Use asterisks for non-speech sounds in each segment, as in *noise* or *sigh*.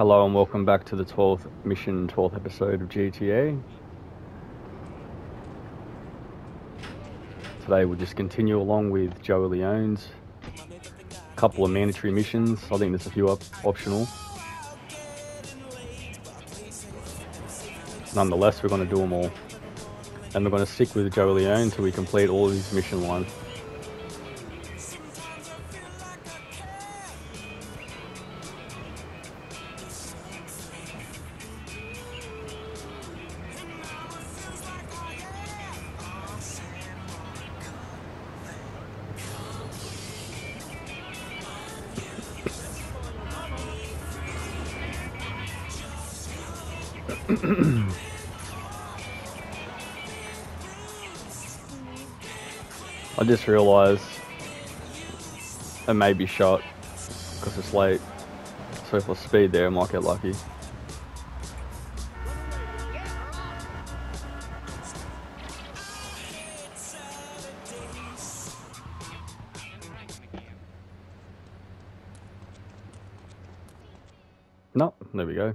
Hello and welcome back to the 12th mission, 12th episode of GTA. Today we'll just continue along with Joe Leone's couple of mandatory missions. I think there's a few op optional. Nonetheless, we're going to do them all. And we're going to stick with Joe Leone until we complete all of his mission lines. *clears throat* I just realised I may be shot because it's late. So if I speed there, I might get lucky. No, there we go.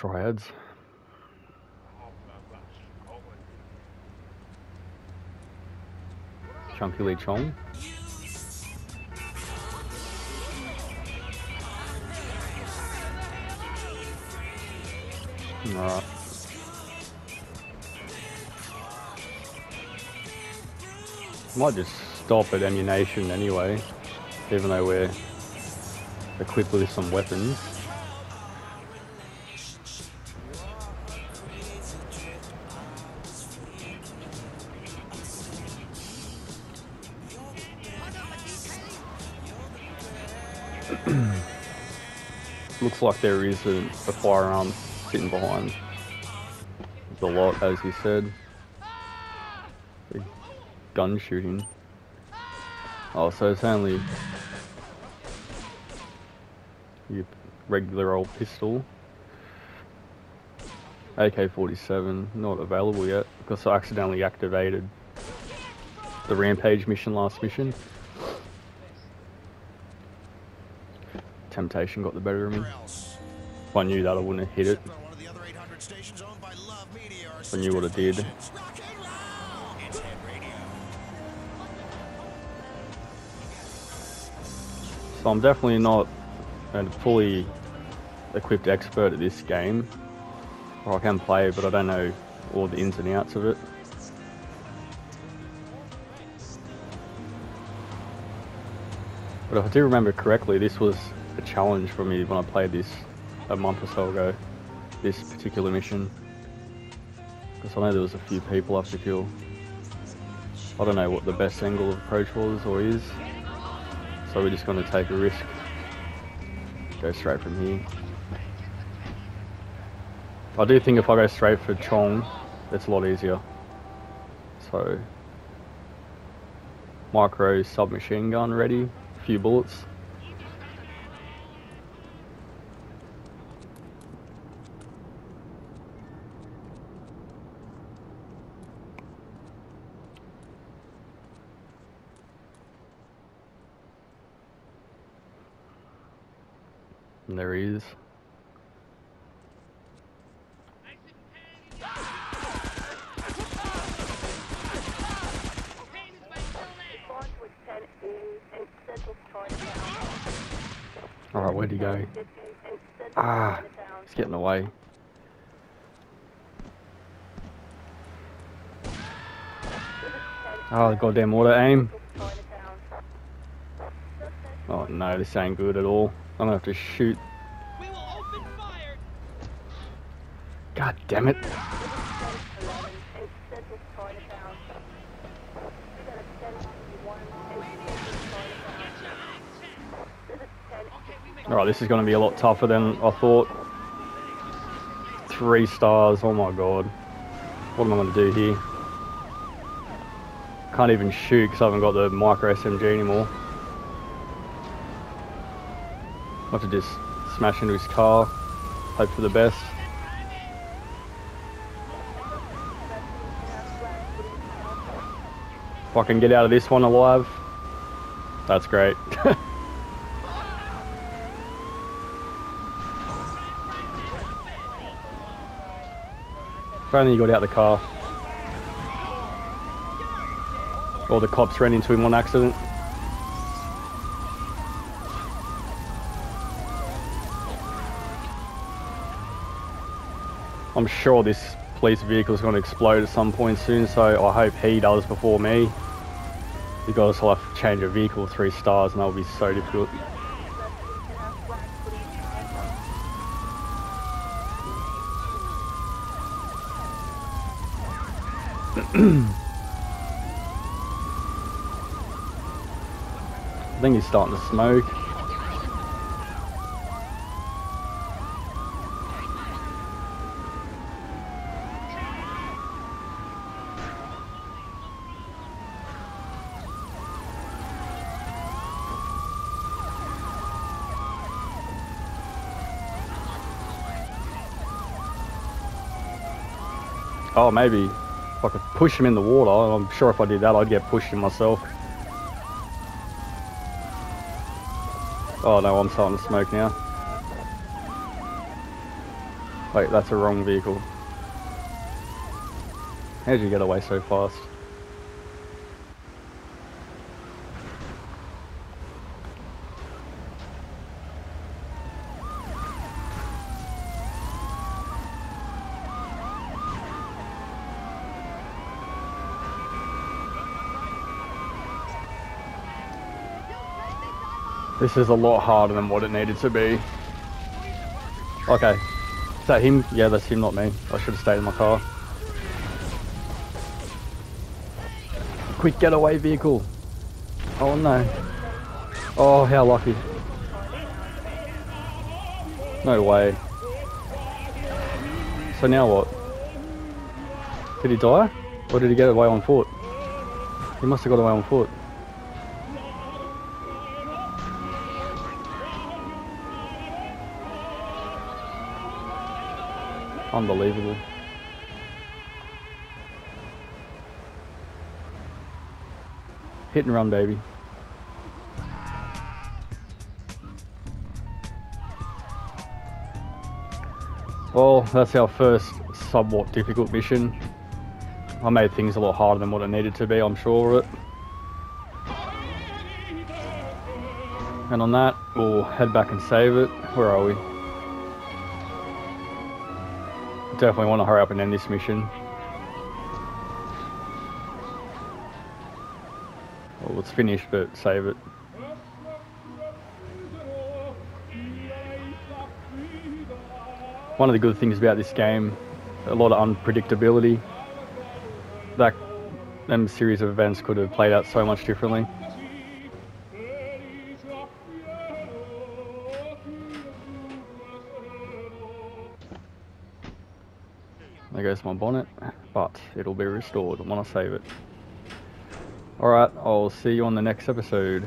Triads. Chunky Lee Chong. Alright. Might just stop at Ammu-Nation anyway, even though we're equipped with some weapons. Looks like there is a, a firearm sitting behind the lot, as he said. Gun shooting. Oh, so it's only your regular old pistol. AK-47, not available yet, because I accidentally activated the Rampage mission last mission. Temptation got the better of me. If I knew that, I wouldn't have hit it. If I knew what it did. So I'm definitely not a fully equipped expert at this game. Or I can play, but I don't know all the ins and outs of it. But if I do remember correctly, this was a challenge for me when I played this a month or so ago. This particular mission. Because I know there was a few people I have to kill. I don't know what the best angle of approach was or is. So we're just going to take a risk. Go straight from here. I do think if I go straight for Chong, it's a lot easier. So, micro submachine gun ready, a few bullets. And there he is. Alright, where'd he go? Ah, he's getting away. Oh, goddamn auto aim. Oh no, this ain't good at all. I'm gonna have to shoot. God damn it. Alright, this is going to be a lot tougher than I thought. Three stars, oh my god. What am I going to do here? Can't even shoot because I haven't got the micro SMG anymore. Have to just smash into his car, hope for the best. If I can get out of this one alive, that's great. *laughs* Only he got out of the car. Or the cops ran into him on accident. I'm sure this police vehicle is going to explode at some point soon, so I hope he does before me. Because I'll have to change a vehicle three stars and that will be so difficult. *clears throat* I think he's starting to smoke. Oh, maybe if I could push him in the water. I'm sure if I did that, I'd get pushed in myself. Oh no, I'm starting to smoke now. Wait, that's a wrong vehicle. How did you get away so fast? This is a lot harder than what it needed to be. Okay. Is that him? Yeah, that's him, not me. I should have stayed in my car. Quick getaway vehicle. Oh no. Oh, how lucky. No way. So now what? Did he die? Or did he get away on foot? He must have got away on foot. Unbelievable. Hit and run, baby. Well, that's our first somewhat difficult mission. I made things a lot harder than what it needed to be, I'm sure of it. And on that, we'll head back and save it. Where are we? Definitely want to hurry up and end this mission. Well, it's finished, but save it. One of the good things about this game, a lot of unpredictability. That them series of events could have played out so much differently. There goes my bonnet, but it'll be restored when I want to save it. Alright, I'll see you on the next episode.